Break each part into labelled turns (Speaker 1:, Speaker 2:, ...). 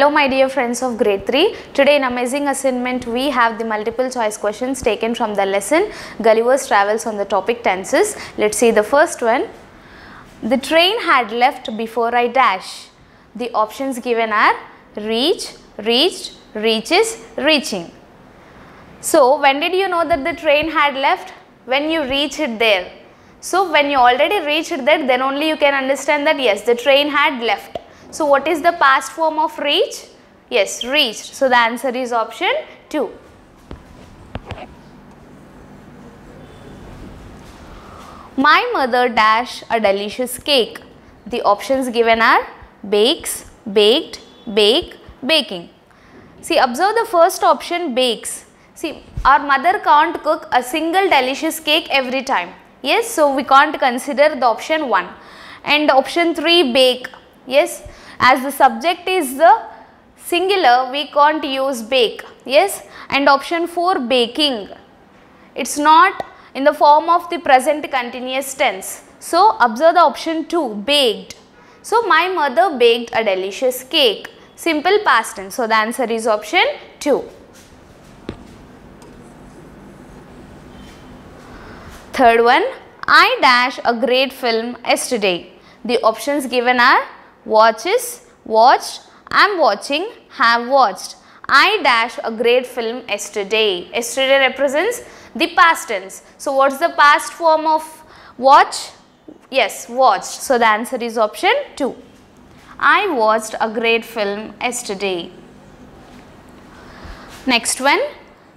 Speaker 1: Hello my dear friends of grade 3. Today in amazing assignment we have the multiple choice questions taken from the lesson Gulliver's Travels on the topic tenses. Let's see the first one. The train had left before I dash. The options given are reach, reached, reaches, reaching. So when did you know that the train had left? When you reach it there. So when you already reached there then only you can understand that yes the train had left. So what is the past form of reach? Yes reached. So the answer is option 2. My mother dash a delicious cake. The options given are bakes, baked, bake, baking. See observe the first option bakes. See our mother can't cook a single delicious cake every time. Yes, so we can't consider the option 1. And option 3 bake. Yes, as the subject is the singular we can't use bake. Yes, and option 4 baking. It's not in the form of the present continuous tense. So observe the option 2 baked. So my mother baked a delicious cake. Simple past tense. So the answer is option 2. Third one, I dash a great film yesterday. The options given are watches, watched, am watching, have watched. I dash a great film yesterday. Yesterday represents the past tense. So what's the past form of watch? Yes, watched. So the answer is option 2. I watched a great film yesterday. Next one,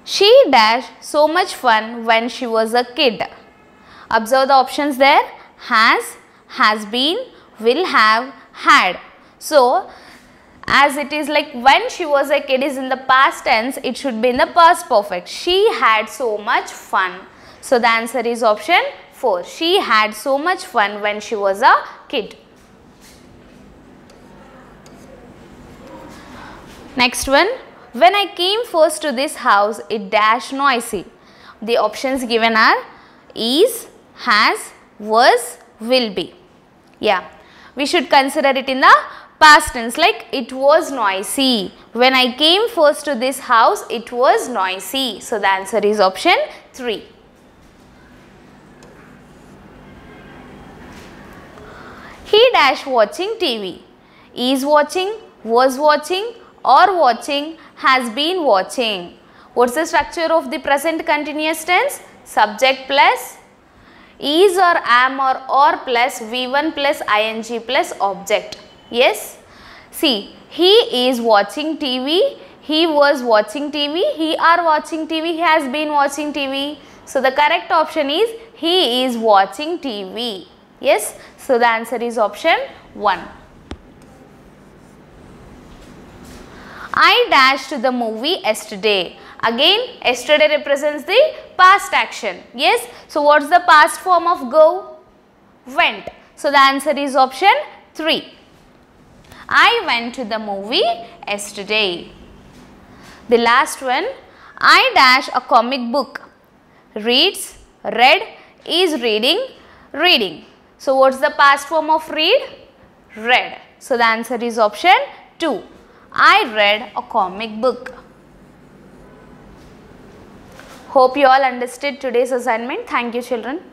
Speaker 1: she dashed so much fun when she was a kid. Observe the options there has, has been, will have, had. So, as it is like when she was a kid is in the past tense, it should be in the past perfect. She had so much fun. So, the answer is option 4. She had so much fun when she was a kid. Next one. When I came first to this house, it dash noisy. The options given are is, has, was, will be. Yeah, we should consider it in the past tense like it was noisy. When I came first to this house, it was noisy. So, the answer is option 3. He dash watching TV. Is watching, was watching or watching, has been watching. What's the structure of the present continuous tense? Subject plus is or am or or plus v1 plus ing plus object. Yes. See, he is watching TV, he was watching TV, he are watching TV, he has been watching TV. So, the correct option is he is watching TV. Yes. So, the answer is option 1. I dashed to the movie yesterday. Again, yesterday represents the past action. Yes. So, what's the past form of go? Went. So, the answer is option 3. I went to the movie yesterday. The last one, I dash a comic book. Reads, read, is reading, reading. So, what's the past form of read? Read. So, the answer is option 2. I read a comic book. Hope you all understood today's assignment. Thank you children.